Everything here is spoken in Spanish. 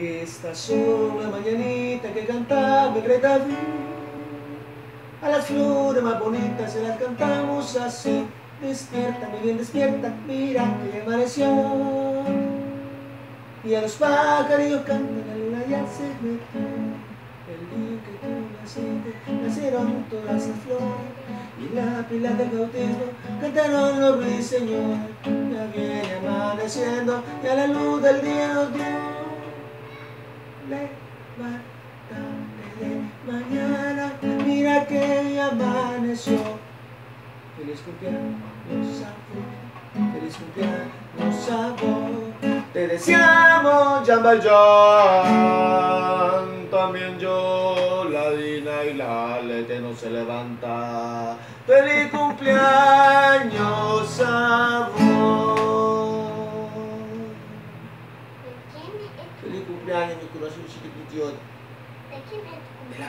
Esta son la mañanita que cantaba rey David. A las flores más bonitas se las cantamos así. Despierta, mi bien, despierta, mira que amaneció. Y a los pájaros cantan, la luna ya se metió. El día que tú naciste, nacieron todas las flores. Y la pila del bautismo cantaron los ruiseñores. Ya viene amaneciendo y a la luz del día nos dio. Levántate de mañana, mira que ya amaneció. Feliz cumpleaños a vos, feliz cumpleaños a vos. Te deseamos, Jan Valjean, también yo, la Dina y la Lete no se levanta. Feliz cumpleaños ¿De quién es? Feliz cumpleaños, mi